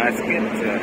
Nice good.